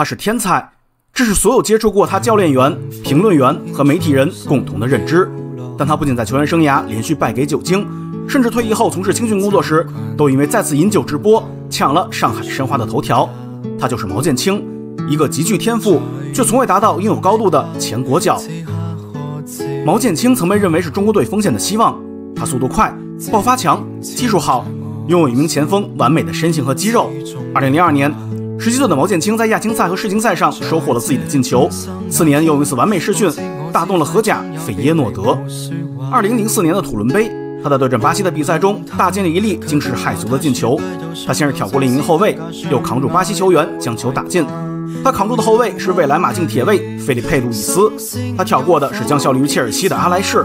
他是天才，这是所有接触过他教练员、评论员和媒体人共同的认知。但他不仅在球员生涯连续败给酒精，甚至退役后从事青训工作时，都因为再次饮酒直播抢了上海申花的头条。他就是毛剑卿，一个极具天赋却从未达到应有高度的前国脚。毛剑卿曾被认为是中国队锋线的希望，他速度快、爆发强、技术好，拥有一名前锋完美的身形和肌肉。二零零二年，十七岁的毛剑卿在亚青赛和世锦赛上收获了自己的进球，次年又一次完美试训，打动了荷甲费耶诺德。二零零四年的土伦杯，他在对阵巴西的比赛中大进了一粒惊世骇俗的进球。他先是挑过了一名后卫，又扛住巴西球员将球打进。他扛住的后卫是未来马竞铁卫费利佩·路易斯，他挑过的是将效力于切尔西的阿莱士，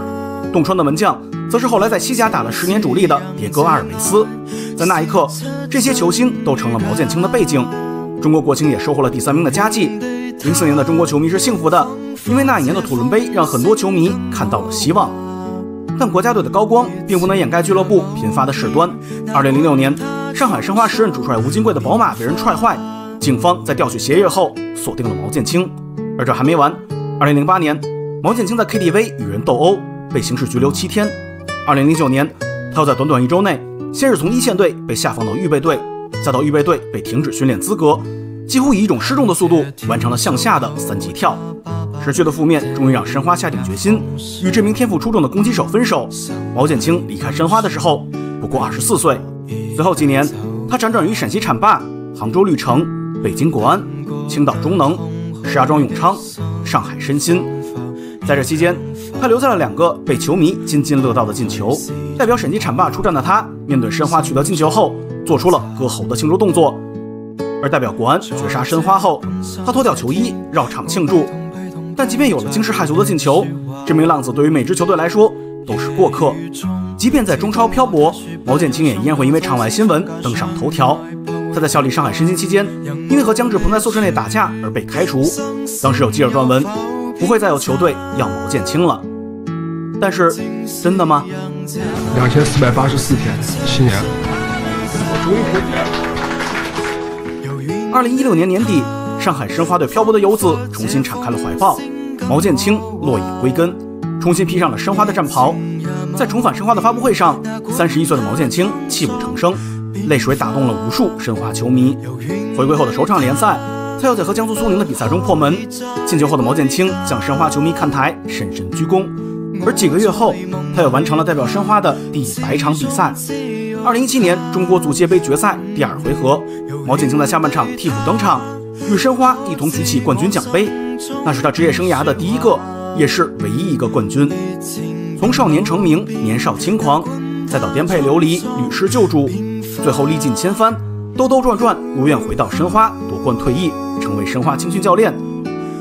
洞穿的门将则是后来在西甲打了十年主力的迭戈·阿尔维斯。在那一刻，这些球星都成了毛剑卿的背景。中国国青也收获了第三名的佳绩。零四年的中国球迷是幸福的，因为那一年的土伦杯让很多球迷看到了希望。但国家队的高光并不能掩盖俱乐部频发的事端。二零零六年，上海申花时任主帅吴金贵的宝马被人踹坏。警方在调取鞋印后锁定了毛剑卿，而这还没完。二零零八年，毛剑卿在 KTV 与人斗殴，被刑事拘留七天。二零零九年，他又在短短一周内，先是从一线队被下放到预备队，再到预备队被停止训练资格，几乎以一种失重的速度完成了向下的三级跳。失去的负面终于让申花下定决心与这名天赋出众的攻击手分手。毛剑卿离开申花的时候不过二十四岁，随后几年，他辗转于陕西浐灞、杭州绿城。北京国安、青岛中能、石家庄永昌、上海申鑫，在这期间，他留下了两个被球迷津津乐道的进球。代表陕西浐灞出战的他，面对申花取得进球后，做出了割喉的庆祝动作；而代表国安绝杀申花后，他脱掉球衣绕场庆祝。但即便有了惊世骇俗的进球，这名浪子对于每支球队来说都是过客。即便在中超漂泊，毛剑卿也依然会因为场外新闻登上头条。他在效力上海申鑫期间，因为和江志鹏在宿舍内打架而被开除。当时有记者撰文，不会再有球队要毛剑卿了。但是，真的吗？两千四百八十四天，七年。二零一六年年底，上海申花队漂泊的游子重新敞开了怀抱，毛剑卿落叶归根，重新披上了申花的战袍。在重返申花的发布会上，三十一岁的毛剑卿泣不成声。泪水打动了无数申花球迷。回归后的首场联赛，他又在和江苏苏宁的比赛中破门。进球后的毛剑卿向申花球迷看台，深深鞠躬。而几个月后，他又完成了代表申花的第一百场比赛。二零一七年中国足协杯决赛第二回合，毛剑卿在下半场替补登场，与申花一同举起冠军奖杯。那是他职业生涯的第一个，也是唯一一个冠军。从少年成名，年少轻狂，再到颠沛流离，屡试救主。最后历尽千帆，兜兜转转，如愿回到申花夺冠退役，成为申花青训教练。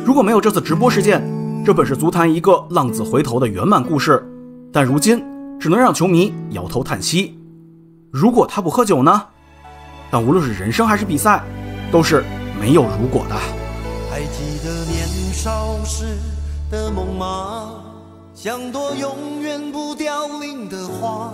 如果没有这次直播事件，这本是足坛一个浪子回头的圆满故事。但如今只能让球迷摇头叹息。如果他不喝酒呢？但无论是人生还是比赛，都是没有如果的。还记得年少时的梦吗？像朵永远不凋零的花。